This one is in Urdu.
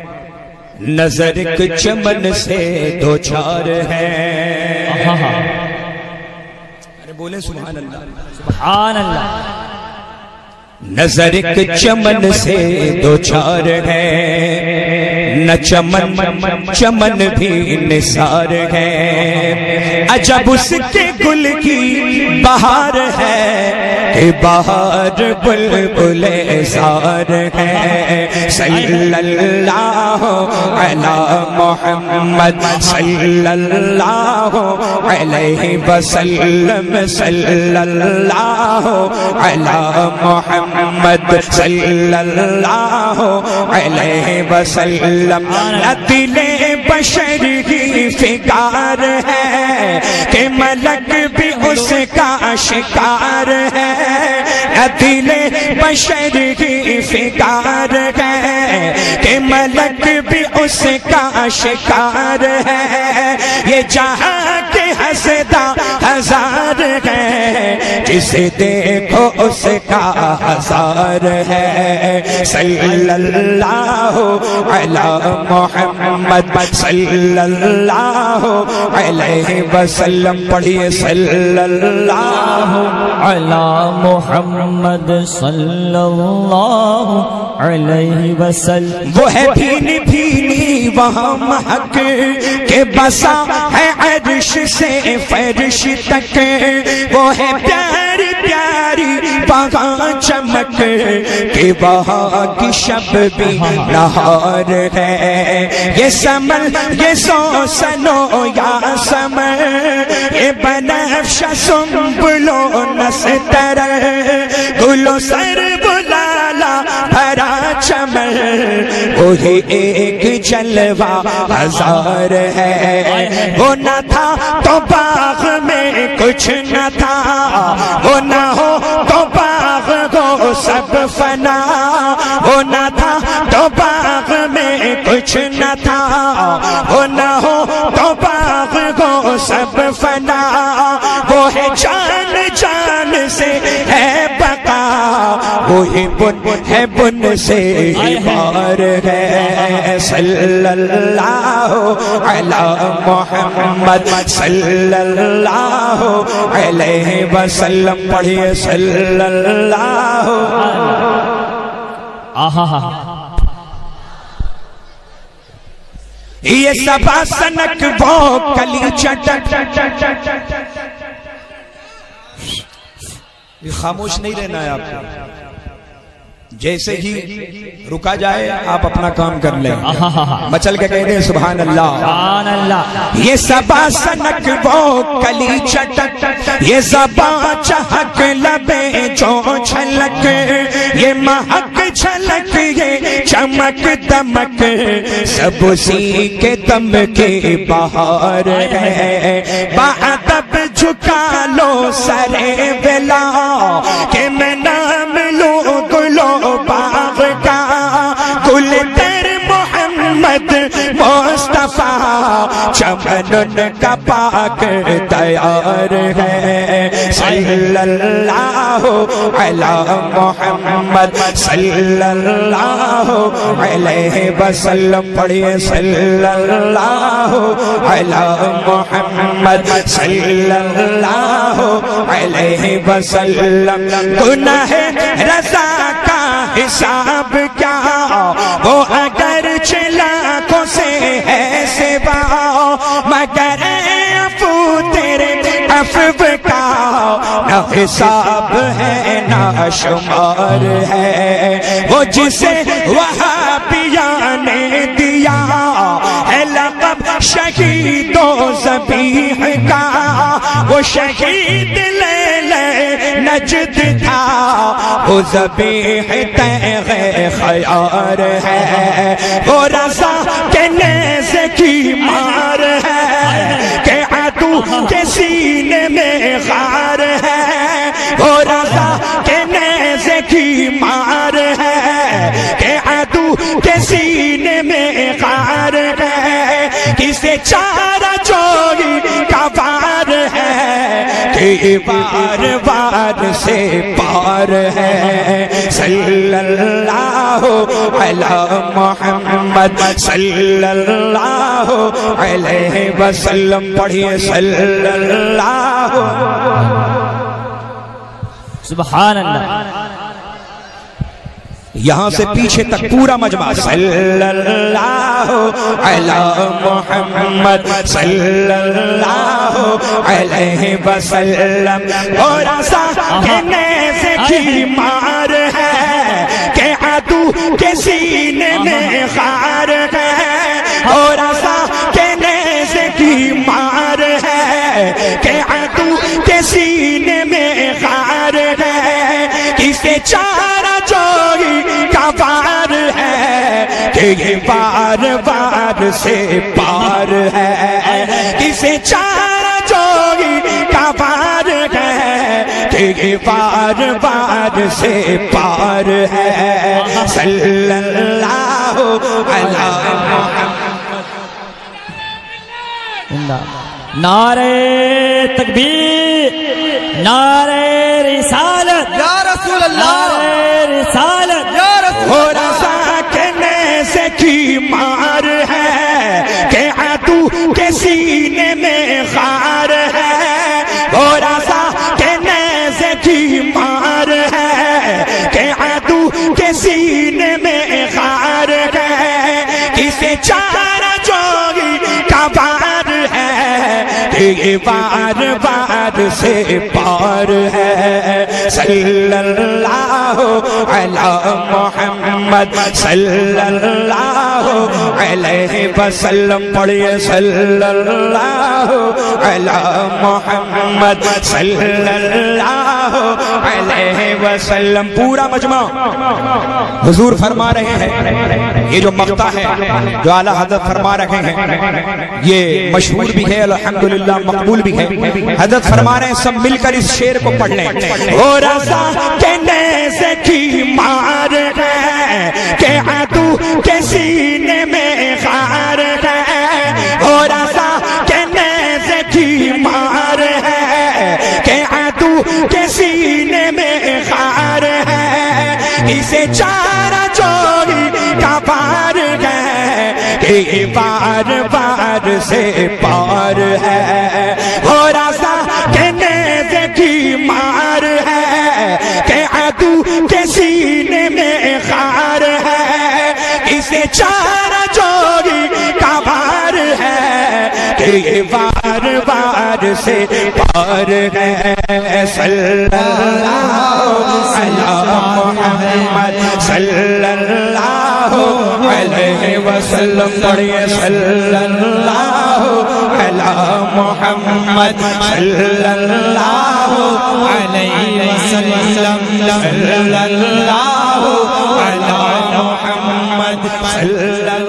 نظر ایک چمن سے دو چار ہے ارے بولیں سبحان اللہ۔ سبحان اللہ۔ نظر ایک چمن سے دو چار ہے نہ چمن چمن بھی نثار ہے عجب اس کے گل کی بہار ہے کہ بہار بلبل سار ہے۔ صلی اللہ علی محمد صلی اللہ علیہ وسلم۔ صلی اللہ علی محمد صلی اللہ علیہ وسلم۔ دل بشر کی فکار ہے کہ ملک بھی اس کا شکار ہے۔ دل بشر کی فکار ہے کہ ملک بھی اس کا شکار ہے۔ یہ جہاں کے حسدہ ہزار ہے۔ جسے دیکھو اس کا ہزار ہے۔ صلی اللہ علی محمد، صلی اللہ علیہ وسلم، پڑھیے صلی اللہ علی محمد صلی اللہ علیہ وسلم. وہ ہے بھینی بھینی، وہاں محک کہ بسا ہے عرش سے فرش تک۔ وہ ہے پیاری پیاری، وہاں چمک کہ وہاں کی شب بھی نہار ہے۔ یہ سمل، یہ سو سنو یا سمر بنفش سنبلو نستر گلو سر بلالا بھرا چمر۔ وہی ایک جلوہ ہزار ہے۔ وہ نہ تھا تو باغ میں کچھ نہ تھا۔ وہ نہ ہو تو باغ کو سب فنا۔ وہ نہ تھا تو باغ میں کچھ نہ تھا۔ وہ نہ ہو تو باغ کو سب فنا۔ جان جان سے ہے بقا وہی بن ہے بن سے ہی بار ہے۔ صلی اللہ علی محمد صلی اللہ علیہ وسلم پڑھیے صلی اللہ۔ آہا۔ یہ سبا سنک وہ کلی چٹک یہ خاموش نہیں رہنا ہے آپ کو۔ جیسے ہی رکا جائے آپ اپنا کام کر لیں۔ مچل کے کہہ دیں سبحان اللہ۔ سبحان اللہ۔ یہ سبا سنک وہ کلی چٹک یہ زبا چہک لبے جو چھلک۔ یہ مہک چھلک یہ چمک دمک۔ سب اسی کے دم کے بہار ہے۔ بعدب جھکا لو سرے بلا، کہ میں نام لوں گلو باغ کا گل تر محمد مصطفیٰ چمن کا پاک تیار ہے۔ صلی اللہ علی محمد صلی اللہ علیہ وسلم صلی اللہ علی محمد صلی اللہ علیہ وسلم۔ گناہ رضا کا حساب کیا حساب ہے، نہ شمار ہے۔ وہ جسے وہاں نے دیا ہے، لقب شہید و زبیح کا۔ وہ شہید لے لے نجد تھا۔ وہ زبیح تیغ خیار ہے۔ وہ رضا کے نیزے کی مار ہے کہ عدو کے سینے میں غار کی مار ہے کہ عدو کے سینے میں غار ہے؟ کسے چارہ چوری کا وار ہے کہ بار بار سے پار ہے؟ صلی اللہ علی محمد صلی اللہ علیہ وسلم، پڑھیے صلی اللہ سبحان اللہ۔ یہاں سے پیچھے تک پورا مجمع صلی اللہ علی محمد صلی اللہ علیہ وسلم۔ اور ایسا کہنے سے کی مار ہے کہ عدو کے سینے میں خار ہے۔ اور ایسا کہنے سے کی مار ہے کہ عدو کے سینے میں خار ہے۔ کسے چارہ ہے کہ یہ بار بار سے پار ہے۔ کسے چارہ جوگی کا پار ہے۔ کہ یہ بار بار سے پار ہے۔ صلی اللہ علیہ زندہ نعرے تکبیر نعرے ہے چارہ جوگی کا بات ہے یہ بار بار سے پار ہے۔ صلی اللہ علی محمد صلی اللہ علیہ وسلم پڑھئے صلی اللہ علی محمد صلی اللہ علیہ وسلم۔ پورا مجمع حضور فرما رہے ہیں۔ یہ جو مقطع ہے، جو اعلیٰ حضرت فرما رہے ہیں، یہ مشہور مشہور بھی ہے، الحمدللہ، مقبول بھی ہے۔ حضرت فرما رہے ہیں، سب مل کر اس شعر کو پڑھ لیں۔ اور رضا کہنے سے کی مار ہے، کہ عدو کے سینے میں خار ہے۔ ہے یہ بار بار سے پار ہے۔ اور ایسا کہنے سے کی مار ہے کہ عدو کے سینے میں خار ہے۔ اسے چارہ چوری کا بار ہے کہ یہ بار بار سے پار ہے۔ صلی اللہ علی محمد صلی اللہ علیہ وسلم پڑھئے صلی اللہ علی محمد صلی اللہ علیہ وسلم صلی اللہ علی محمد صلی اللہ